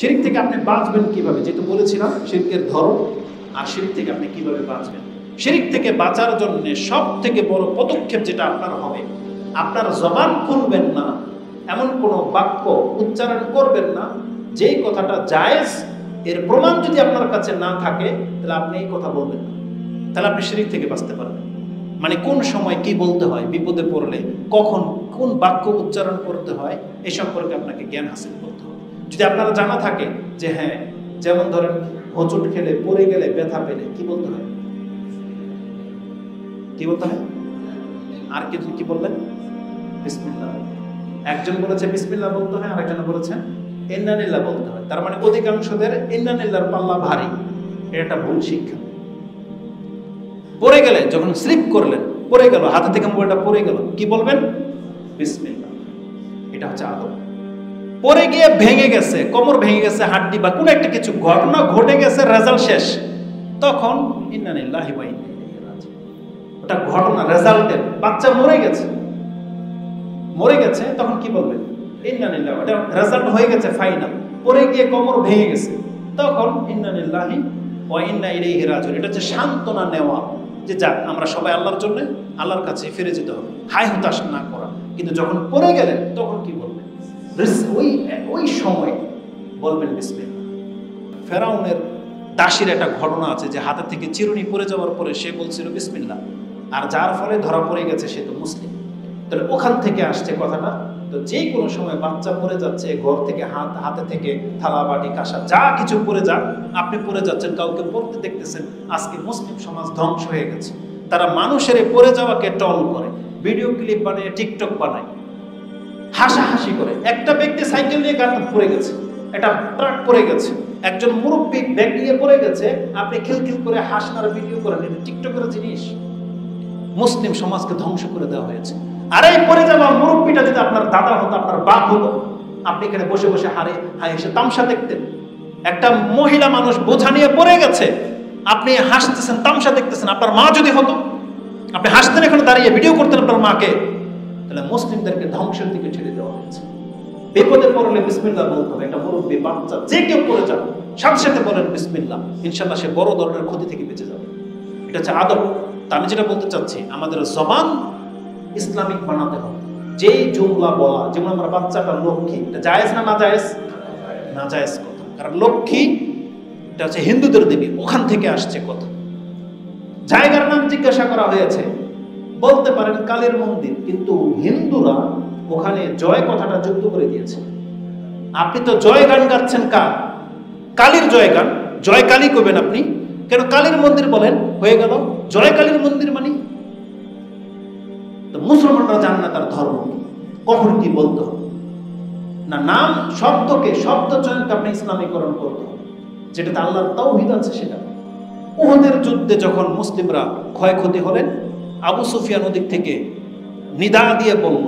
শিরিক থেকে আপনি বাঁচবেন কীভাবে? যেহেতু বলেছিলাম, শিরকের ধরন আর শিরিক থেকে আপনি কীভাবে বাঁচবেন? শিরিক থেকে বাঁচার জন্য সব থেকে বড় পদক্ষেপ যেটা আপনার হবে, আপনার জবান খুলবেন না, এমন কোনো বাক্য উচ্চারণ করবেন না, যেই কথাটা জায়েজ, এর প্রমাণ যদি আপনার কাছে না থাকে, তাহলে আপনি এই কথা বলবেন না। তাহলে আপনি শিরিক থেকে বাঁচতে পারবেন। মানে কোন সময় কি বলতে হয়, বিপদে পড়লে, কখন কোন বাক্য উচ্চারণ করতে হয়, এ সম্পর্কে আপনাকে জ্ঞান হাসিল করতে হবে। যদি আপনারা জানা থাকে যে হ্যাঁ যেমন ধরেন হোঁচট খেলে, পড়ে গেলে ব্যথা পেলে, কি বলতে হয়? কি বলতে হয়? আর কিছু কি বললেন? বিসমিল্লাহ একজন বলেছে বিসমিল্লাহ বলতে হয়, আরেকজন বলেছে ইন্নানিল্লাহ বলতে হয়। তার মানে অধিকাংশদের ইন্নানিল্লাহর পাল্লা ভারী। এটা ভুল শিক্ষা। পড়ে গেলে, যখন স্লিপ করলেন, পড়ে গেল, হাতে থেকে মোবাইলটা পড়ে গেল, কি বলবেন? বিসমিল্লাহ। এটা হচ্ছে আদব। পড়ে গিয়ে ভেঙে গেছে, কোমর ভেঙে গেছে, হাড্ডি বা কোনো একটা কিছু ঘটনা ঘটে গেছে রেজাল্ট শেষ। তখন ইন্নানিল্লাহি রাজিউন। ওটা ঘটনা রেজাল্টের বাচ্চা মরে গেছে। মরে গেছে, তখন কি বলবেন ইন্নানিল্লাহ ওটা রেজাল্ট হয়ে গেছে ফাইনাল পরে গিয়ে কোমর ভেঙে গেছে। তখন ইন্নানিল্লাহি ওয়া ইন্না ইলাইহি রাজিউন। এটা হচ্ছে সান্ত্বনা নেওয়া। যে যাক, আমরা সবাই আল্লাহর জন্য আল্লাহর কাছে ফিরে যেতে হবে। হাই হতাশ না করা। কিন্তু যখন পড়ে গেলেন, তখন কি বলবেন ওই ওই সময় বলবেন বিসমিল্লাহ। ফেরাউনের একটা ঘটনা আছে যে হাতে থেকে চিরুনি পড়ে যাওয়ার পরে সে বলছিল বিসমিল্লাহ। আর যার ফলে ধরা পড়ে গেছে সে তো মুসলিম। তাহলে ওখান থেকে আসছে কথাটা, তো যে কোনো সময় বাচ্চা পড়ে যাচ্ছে, ঘর থেকে হাত, হাতে থেকে থালা, বাটি, কাঁসা, যা কিছু পড়ে যাক, আপনি পড়ে যাচ্ছেন, কাউকে পড়তে দেখতেছেন, আজকে মুসলিম সমাজ ধ্বংস হয়ে গেছে। তারা মানুষের পড়ে যাওয়াকে টল করে। ভিডিও ক্লিপ বানিয়ে, টিকটক বানায়। হাসাহাসি করে। একটা ব্যক্তি সাইকেল নিয়ে গাড়ি পড়ে গেছে, একটা ট্রাক পড়ে গেছে, একজন মুরব্বী ব্যাগ নিয়ে পড়ে গেছে, আপনি খিলখিল করে হাসনার ভিডিও করেন, এটা টিকটকের জিনিস। মুসলিম সমাজকে ধ্বংস করে দেওয়া হয়েছে। আর এই পড়ে যাওয়া মুরব্বীটা যদি আপনার দাদা হতো, আপনার বাপ হতো, আপনি এখানে বসে বসে হারে হাই এসে তামসা দেখতেন। একটা মহিলা মানুষ বোঝা নিয়ে পড়ে গেছে, আপনি হাসতেছেন, তামসা দেখতেছেন, আপনার মা যদি হতো, আপনি হাসতেন এখানে দাঁড়িয়ে ভিডিও করতেন আপনার মাকে। তাহলে মুসলিমদেরকে ধ্বংসের দিকে ছেড়ে দেওয়া হয়েছে। বিপদে পড়লে বিসমিল্লাহ বলতে হবে। একটা মুরব্বী বাচ্চা যে কেউ পড়ে যাবে সাথে সাথে বলেন বিসমিল্লাহ। ইনশাল্লাহ সে বড় ধরনের ক্ষতি থেকে বেঁচে যাবে। এটা হচ্ছে আদব। তা আমি যেটা বলতে চাচ্ছি, আমাদের জবান ইসলামিক বানাতে হবে। যেই জুমলা বলা, যেমন আমার বাচ্চাটা লক্ষ্মী, এটা জায়েজ না না জায়েজ? না জায়েজ কথা। কারণ লক্ষ্মী, এটা হচ্ছে হিন্দুদের দেবী, ওখান থেকে আসছে কথা। জায়গার নাম জিজ্ঞাসা করা হয়েছে বলতে পারেন কালীর মন্দির কিন্তু হিন্দুরা ওখানে জয় কথাটা যুক্ত করে দিয়েছে। আপনি তো জয় গান গাচ্ছেন কার? কালীর জয় গান জয় কালী করবেন আপনি। কেন কালীর মন্দির বলেন? হয়ে গেল। জয় কালীর মন্দির মানে তো মুসলমানরা জান না তার ধর্ম। কি, কখন কি বলতে হবে? না নাম শব্দকে শব্দ চয়নকে আপনি ইসলামীকরণ করতে হবে। যেটাতে আল্লাহর তাওহিদ আছে সেটা। উহুদের যুদ্ধে যখন মুসলিমরা ক্ষয়ক্ষতি হলেন আবু সুফিয়ান ওদিক থেকে নিদা দিয়ে বলল,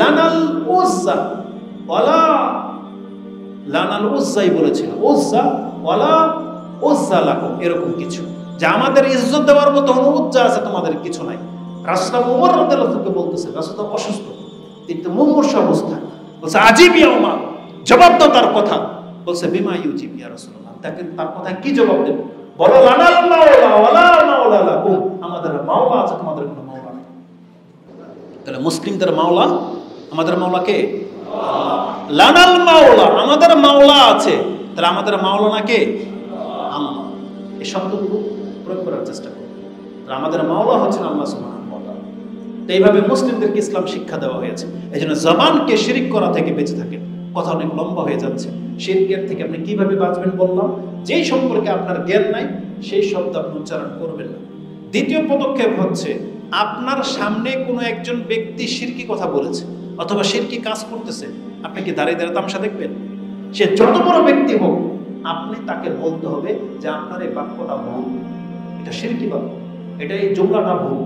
লানাল উজ্জা, ওয়ালা, লানাল উজ্জাই বলেছিল, উজ্জা, ওয়ালা উজ্জা লাকুম, এরকম কিছু। যে আমাদের ইজ্জত দেওয়ার মতো অনুজ্জা আছে, তোমাদের কিছু নাই। রাস্তা উমর বলতেছে অসুস্থ, তিনি তো মুমূর্ষ অবস্থা বলছে জবাব দাও তার কথা। বলছে, বিমা ইউজিব ইয়া রাসূলুল্লাহ। তাকে তার কথা কি জবাব দেব? বলো, লানাল আমাদের মাওলা আছে, তোমাদের কোনো মাওলা নেই। তাহলে মুসলিমদের মাওলা আমাদের মাওলা কে? লানাল মাওলা, আমাদের মাওলা আছে। তাহলে আমাদের মাওলানা কে? আল্লাহ। এই শব্দগুলো প্রয়োগ করার চেষ্টা আমাদের মাওলা হচ্ছেন আল্লাহ তো এইভাবে মুসলিমদেরকে ইসলাম শিক্ষা দেওয়া হয়েছে। এই জন্য জবানকে শিরিক করা থেকে বেঁচে থাকেন। কথা অনেক লম্বা হয়ে যাচ্ছে। শিরকের থেকে আপনি কীভাবে বাঁচবেন বললাম? যেই সম্পর্কে আপনার জ্ঞান নাই, সেই শব্দ আপনি উচ্চারণ করবেন না। দ্বিতীয় পদক্ষেপ হচ্ছে, আপনার সামনে কোনো একজন ব্যক্তি শিরকি কথা বলেছে অথবা শিরকি কাজ করতেছে, আপনি কি দাঁড়িয়ে দাঁড়িয়ে তামসা দেখবেন? সে যত বড় ব্যক্তি হোক, আপনি তাকে বলতে হবে যে আপনার এই বাক্যটা ভুল। এটা শিরকি বাক্য, এটা এই জুমলাটা ভুল।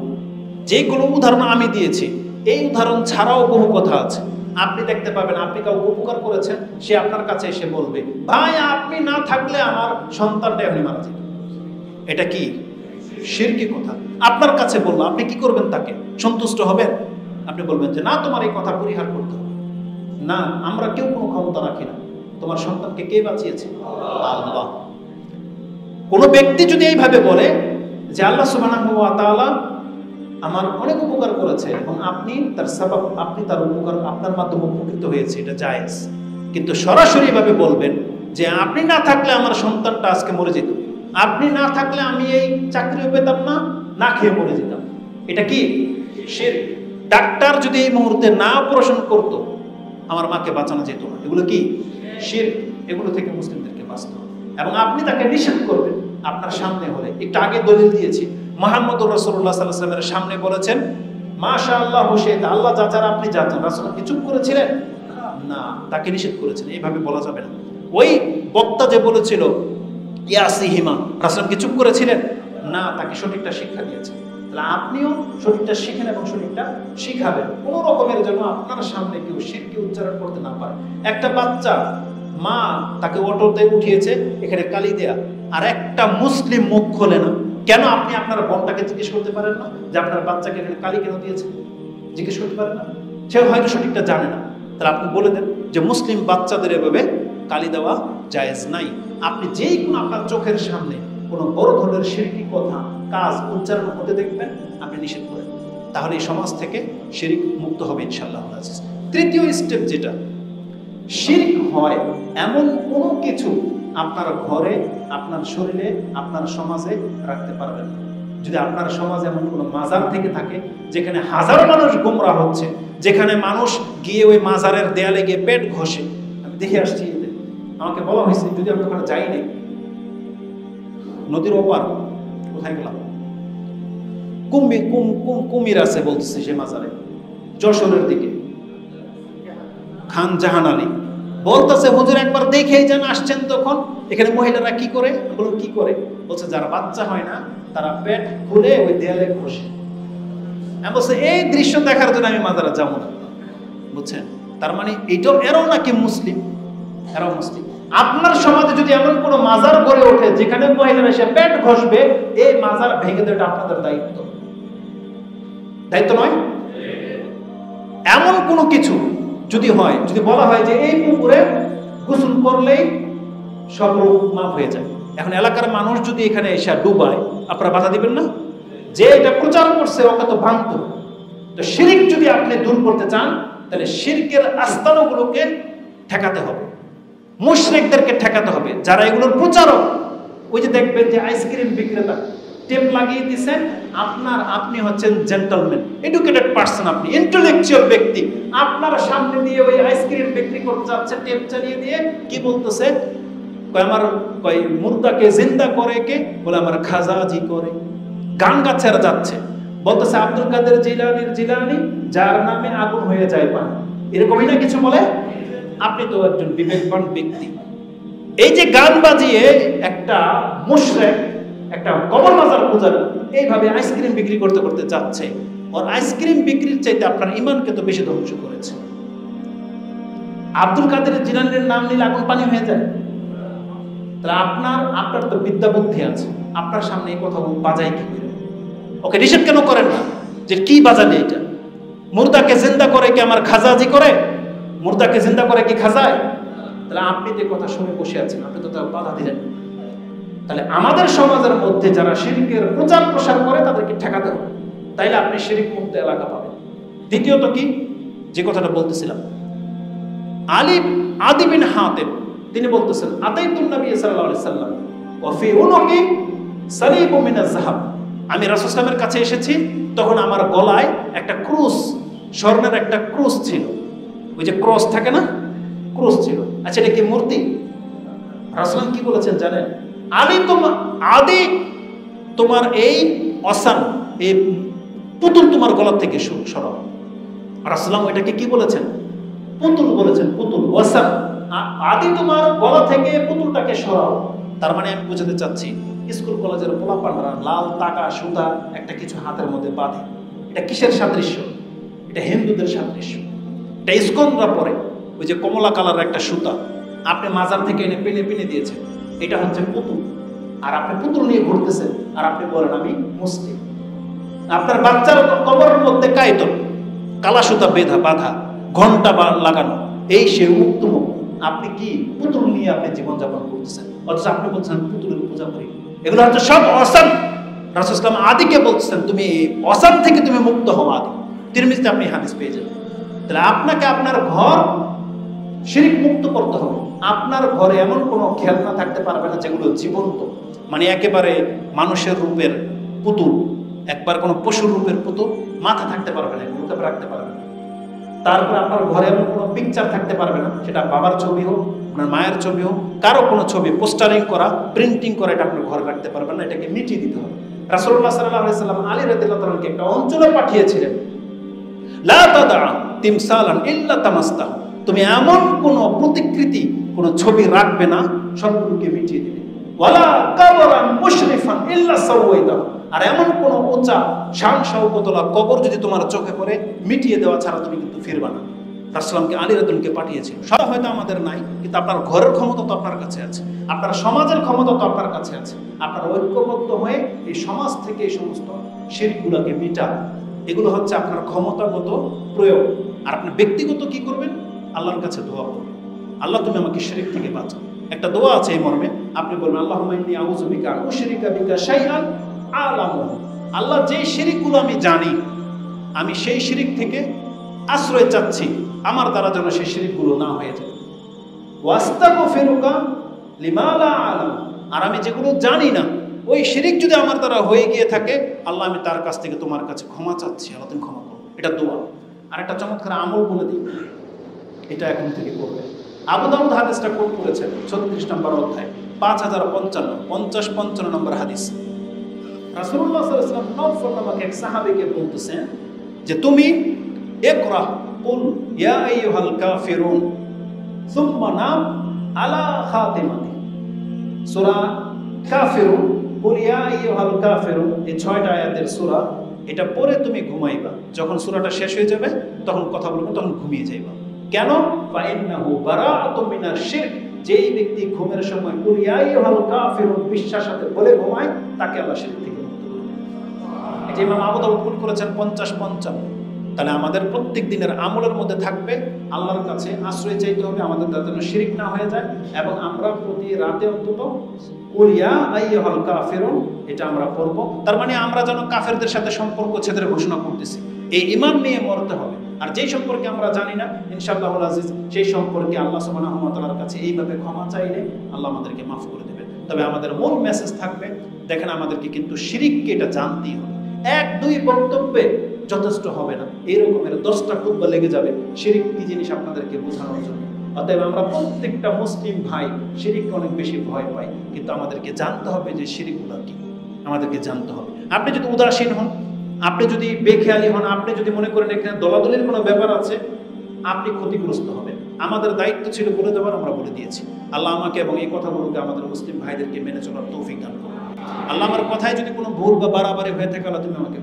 কোনো উদাহরণ আমি দিয়েছি, এই উদাহরণ ছাড়াও বহু কথা আছে। আপনি দেখতে পাবেন, আপনি কাউকে উপকার করেছেন, সে আপনার কাছে এসে বলবে, ভাই, আপনি না থাকলে আমার সন্তানটা এমনি মারা যেত। এটা কি? শিরকি কথা। আপনার কাছে বলল আপনি কি করবেন তাকে? সন্তুষ্ট হবেন? আপনি বলবেন যে, না, তোমার এই কথা পরিহার করতে হবে। না, আমরা কেউ কোনো ক্ষমতা রাখি না। তোমার সন্তানকে কে বাঁচিয়েছে? আল্লাহ। কোনো ব্যক্তি যদি এইভাবে বলে যে, আল্লাহ ওয়া আমার অনেক উপকার করেছে এবং আপনি তার সবাব, আপনি তার উপকার আপনার মাধ্যমে উপকৃত হয়েছে, এটা জায়েজ। কিন্তু সরাসরি ভাবে বলবেন যে, আপনি না থাকলে আমার সন্তানটা আজকে মরে যেত। আপনি না থাকলে আমি এই চাকরিও পেতাম না না খেয়ে মরে যেতাম। এটা কি? সে ডাক্তার যদি এই মুহূর্তে না অপারেশন করতো, আমার মাকে বাঁচানো যেত না। এগুলো কি? শির। এগুলো থেকে মুসলিমদেরকে বাঁচত এবং আপনি তাকে নিষেধ করবেন, আপনার সামনে হলে। একটু আগে দলিল দিয়েছি। মোহাম্মদ রসুল্লাহ সাল্লামের সামনে বলেছেন মাশা আল্লাহ হোসেন, আল্লাহ যাচার আপনি যাচান রাসুল কি চুপ করেছিলেন? না, তাকে নিষেধ করেছেন। এইভাবে বলা যাবে না। ওই বক্তা যে বলেছিল রাসুল কি চুপ করেছিলেন? না, তাকে সঠিকটা শিক্ষা দিয়েছেন তাহলে আপনিও সঠিকটা শিখেন এবং সঠিকটা শিখাবেন। কোন রকমের জন্য আপনার সামনে কেউ শিরকে উচ্চারণ করতে না পারে। একটা বাচ্চা, মা তাকে অটোতে উঠিয়েছে, এখানে কালি দেয়া। আর একটা মুসলিম মুখ খোলে না। কেন আপনি আপনার বোনটাকে জিজ্ঞেস করতে পারেন না যে আপনার বাচ্চাকে এখানে কালি কেন দিয়েছে? জিজ্ঞেস করতে পারেন না। সে হয়তো সঠিকটা জানে না। তাহলে আপনি বলে দেন যে মুসলিম বাচ্চাদের এভাবে কালি দেওয়া জায়েজ নাই। আপনি যেই কোনো আপনার চোখের সামনে কোনো বড় ধরনের শিরকি কথা, কাজ, উচ্চারণ হতে দেখবেন, আপনি নিষেধ করেন। তাহলে এই সমাজ থেকে শিরিক মুক্ত হবে ইনশাল্লাহ তৃতীয় স্টেপ যেটা, শিরিক হয় এমন কোনো কিছু আপনার ঘরে, আপনার শরীরে, আপনার সমাজে রাখতে পারবেন যদি আপনার সমাজ এমন কোনো মাজার থেকে থাকে, যেখানে হাজার মানুষ গোমরা হচ্ছে, যেখানে মানুষ গিয়ে ওই মাজারের দেয়ালে গিয়ে পেট ঘষে, আমি দেখে আসছি। আমাকে বলা হয়েছে, যদি আমি ওখানে যাই নাই নদীর ওপার কোথায় গেলাম? কুম্বি কুম কুম, কুমির আছে বলতেছে সে মাজারে, যশোরের দিকে। খান জাহান আলী বলতেছে, হুজুর, একবার দেখেই যান, আসছেন তখন। এখানে মহিলারা কি করে? বলুন কি করে? বলছে, যারা বাচ্চা হয় না, তারা পেট খুলে ওই দেয়ালে ঘষে। আমি বলছে, এই দৃশ্য দেখার জন্য আমি মাজারে যাব না। বুঝছেন তার মানে এটাও এরাও নাকি মুসলিম? এরাও মুসলিম। আপনার সমাজে যদি এমন কোনো মাজার গড়ে ওঠে যেখানে মহিলারা এসে পেট ঘষবে, এই মাজার ভেঙে দেওয়াটা আপনাদের দায়িত্ব। দায়িত্ব নয়? এমন কোনো কিছু যদি হয়, যদি বলা হয় যে এই পুকুরে গোসল করলেই সব রোগ মাফ হয়ে যায়। এখন এলাকার মানুষ যদি এখানে এসে ডুবায়, আপনারা বাধা দিবেন না? যে এটা প্রচার করছে, ওকে তো ভাঙত। তো শিরিক যদি আপনি দূর করতে চান, তাহলে শিরকের আস্তানগুলোকে ঠেকাতে হবে। মুশরিকদেরকে ঠেকাতে হবে। যারা এগুলোর প্রচারক, ওই যে দেখবেন যে আইসক্রিম বিক্রেতা টেপ লাগিয়ে দিছে, আপনার আপনি হচ্ছেন জেন্টলম্যান এডুকেটেড পার্সন আপনি ইন্টেলেকচুয়াল ব্যক্তি। আপনার সামনে দিয়ে ওই আইসক্রিম বিক্রি করতে যাচ্ছে টেপ চালিয়ে দিয়ে, কি বলতেছে? কয় আমার, কয় মুর্দাকে জিন্দা করে কে? বলে আমার খাজাজি করে। গান গাছেরা যাচ্ছে। বলতেছে আব্দুল কাদের জিলানির জিলানি, যার নামে আগুন হয়ে যায় পানি এরকমই না কিছু বলে? আপনি তো একজন বিবেকবান ব্যক্তি। এই যে গান বাজিয়ে একটা মুশরেক, একটা কবর বাজার পূজারি এইভাবে আইসক্রিম বিক্রি করতে করতে যাচ্ছে ওর আইসক্রিম বিক্রির চাইতে আপনার ইমানকে তো বেশি ধ্বংস করেছে। আব্দুল কাদের জিলানির নাম নিলে আগুন পানি হয়ে যায়। তাহলে আপনার আপনার তো বিদ্যা বুদ্ধি আছে, আপনার সামনে এই কথা বাজায় কি করে? ওকে, নিষেধ কেন করেন না? যে কি বাজালে এটা? মুর্দাকে জিন্দা করে কি আমার খাজাজি করে? মুর্দাকে জিন্দা করে কি খাজায়? তাহলে আপনি যে কথা শুনে বসে আছেন, আপনি তো তার বাধা দিলেন। তাহলে আমাদের সমাজের মধ্যে যারা শিরিকের প্রচার প্রসার করে, তাদেরকে ঠেকাতে হবে। তাইলে আপনি শিরিক মুক্ত এলাকা পাবেন। দ্বিতীয়ত কি? যে কথাটা বলতেছিলাম। আলী আদি বিন হাতেম, তিনি বলতেছেন, আতাইতুন নবী আলাইহি সাল্লাম, ওয়া ফি উনুকি সালিবু মিনাজ যাহাব। আমি রাসূল সাল্লামের কাছে এসেছি, তখন আমার গলায় একটা ক্রুশ, স্বর্ণের একটা ক্রুশ ছিল। ওই যে ক্রস থাকে না? ক্রুশ ছিল। আচ্ছা এটা কি মূর্তি? রাসূল কি বলেছেন জানেন? আলী তোমার আদি তোমার এই অসান, এই পুতুল তোমার গলা থেকে সর- সরাও। রাসূলাম এটাকে কি বলেছেন? পুতুল বলেছেন, পুতুল ওয়াসান আদি তোমার গলা থেকে পুতুলটাকে সরাও। তার মানে আমি বোঝাতে চাচ্ছি, স্কুল কলেজের পোলাপানরা লাল টাকা, সুতা, একটা কিছু হাতের মধ্যে বাঁধে। এটা কিসের সাদৃশ্য? এটা হিন্দুদের সাদৃশ্য। ইস্কনরা পরে ওই যে কমলা কালারের একটা সুতা, আপনি মাজার থেকে এনে পেনে পেনে দিয়েছেন। এটা হচ্ছে পুতুল। আর আপনি পুতুল নিয়ে ঘুরতেছেন, আর আপনি বলেন, আমি মুসলিম। আপনার বাচ্চার কবরের মধ্যে কায়তন কালা সুতা বেধা, বাঁধা, ঘণ্টা লাগানো, এই সে উত্তম। আপনি কি পুতুল নিয়ে আপনি জীবনযাপন করতেছেন? অথচ আপনি বলছেন, পুতুলের পূজা করি। এগুলো হচ্ছে সব অসান রাসুসলাম আদিকে বলছেন তুমি অসান থেকে তুমি মুক্ত হও আদি। তিরমিজতে আপনি হাদিস পেয়ে যাবেন। তাহলে আপনাকে আপনার ঘর শিরিক মুক্ত করতে হবে। আপনার ঘরে এমন কোনো খেলনা থাকতে পারবে না যেগুলো জীবন্ত। মানে একেবারে মানুষের রূপের পুতুল। একবার কোনো পশুর রূপের পুতুল মাথা থাকতে পারবে না এগুলো রাখতে পারবে না। তারপর আপনার ঘরে এমন কোনো পিকচার থাকতে পারবে না, সেটা বাবার ছবি হোক, আপনার মায়ের ছবি হোক, কারও কোনো ছবি পোস্টারিং করা প্রিন্টিং করা, এটা আপনার ঘরে রাখতে পারবেন না, এটাকে মিটিয়ে দিতে হবে। রাসুল্লাহ সাল্লাহ আলী রাদিল্লাহকে একটা অঞ্চলে পাঠিয়েছিলেন। লা তাদা তিমসালান ইল্লা তামাস্তাহ তুমি এমন কোন প্রতিকৃতি, কোন ছবি রাখবে না সবগুলোকে মিটিয়ে দিবে। ওয়ালা কাবরান মুশরিফান ইল্লা সাওয়াইতাহু আর এমন কোন উঁচা, শান শওকতলা কবর যদি তোমার চোখে পড়ে, মিটিয়ে দেওয়া ছাড়া তুমি কিন্তু ফিরবা না। রাসলামকে আলী রাদুলকে পাঠিয়েছিল সব হয়তো আমাদের নাই, কিন্তু আপনার ঘরের ক্ষমতা তো আপনার কাছে আছে। আপনার সমাজের ক্ষমতা তো আপনার কাছে আছে। আপনার ঐক্যবদ্ধ হয়ে এই সমাজ থেকে এই সমস্ত শিল্পগুলোকে মিটা এগুলো হচ্ছে আপনার ক্ষমতাগত প্রয়োগ। আর আপনি ব্যক্তিগত কি করবেন? আল্লাহর কাছে দোয়া করবেন। আল্লাহ, তুমি আমাকে শিরিক থেকে বাঁচাও। একটা দোয়া আছে এই মর্মে। আপনি বলবেন আল্লাহ মাইনি আউজুবিকা উশরিকা বিকা শাইআন আলামু আল্লাহ যে শিরিকগুলো আমি জানি, আমি সেই শিরিক থেকে আশ্রয় চাচ্ছি, আমার দ্বারা যেন সেই শিরিকগুলো না হয়ে যায়। ওয়াস্তাগো ফেরুকা লিমালা আলাম আর আমি যেগুলো জানি না, ওই শিরিক যদি আমার দ্বারা হয়ে গিয়ে থাকে, আল্লাহ, আমি তার কাছ থেকে তোমার কাছে ক্ষমা চাচ্ছি। আল্লাহ, তুমি ক্ষমা করো। এটা দোয়া। আর একটা চমৎকার আমল বলে দিই। এটা এখন থেকে করবে আবু দাউদ হাদিসটা কোট করেছেন ছত্রিশ নম্বর অধ্যায়, পাঁচ হাজার পঞ্চান্ন, পঞ্চাশ পঞ্চান্ন নম্বর হাদিস। আলাইহি ওয়াসাল্লাম নওফল নামক এক সাহাবীকে বলতেছেন যে, তুমি ইকরা, কুল, ইয়া আইয়ুহাল কাফিরুন, সুম্মা নাম আলা খাতিমাতি। সূরা কাফিরুন, কুল, ইয়া আইয়ুহাল কাফিরুন, এই ছয়টা আয়াতের সূরা এটা পরে তুমি ঘুমাইবা। যখন সুরাটা শেষ হয়ে যাবে, তখন কথা বলবে, তখন ঘুমিয়ে যাইবা। কেন? যেই ব্যক্তি ঘুমের সময় বিশ্বাস সাথে বলে ঘুমায়, তাকে আল্লাহ শেখ থেকে মুক্ত করে দেবে এই যে ইমাম করেছেন? পঞ্চাশ পঞ্চান্ন। তাহলে আমাদের প্রত্যেক দিনের আমলের মধ্যে থাকবে আল্লাহর কাছে আশ্রয় চাইতে হবে, আমাদের তার জন্য শিরিক না হয়ে যায় এবং আমরা প্রতি রাতে অন্তত উলিয়া আইয়ুহাল কাফিরুন এটা আমরা পড়ব। তার মানে আমরা যেন কাফেরদের সাথে সম্পর্ক ছেদের ঘোষণা করতেছি। এই ইমান নিয়ে মরতে হবে। আর যেই সম্পর্কে আমরা জানি না ইনশাআল্লাহ আজিজ, সেই সম্পর্কে আল্লাহ ওয়া কাছে এইভাবে ক্ষমা চাইলে আল্লাহ আমাদেরকে মাফ করে দেবেন। তবে আমাদের মূল মেসেজ থাকবে, দেখেন আমাদেরকে কিন্তু শিরিককে এটা জানতেই হবে। এক, দুই বক্তব্যে যথেষ্ট হবে না। এরকমের দশটা খুদ্া লেগে যাবে। শিরিক কি জিনিস আপনাদেরকে বোঝানোর জন্য? অতএব আমরা প্রত্যেকটা মুসলিম ভাই শিরিককে অনেক বেশি ভয় পাই। কিন্তু আমাদেরকে জানতে হবে যে শিরিকগুলো কি। আমাদেরকে জানতে হবে। আপনি যদি উদাসীন হন, আপনি যদি বেখেয়ালি হন, আপনি যদি মনে করেন এখানে দলাদলির কোনো ব্যাপার আছে, আপনি ক্ষতিগ্রস্ত হবেন। আমাদের দায়িত্ব ছিল বলে দেওয়ার, আমরা বলে দিয়েছি। আল্লাহ আমাকে এবং এই কথাগুলোকে আমাদের মুসলিম ভাইদেরকে মেনে চলার তৌফিক দান করুন। আল্লাহ আমার কথায় যদি কোনো ভুল বা বাড়াবাড়ি হয়ে থাকে, আল্লাহ তুমি আমাকে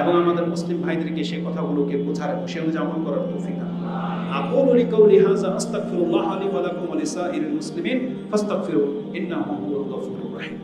এবং আমাদের মুসলিম ভাইদেরকে সেই কথাগুলোকে বোঝার এবং সে অনুযায়ী আমল করার তৌফিক দান করুন أقول لقولي هذا أستغفر الله لي ولكم ولسائر المسلمين فاستغفروا إنه هو الغفور الرحيم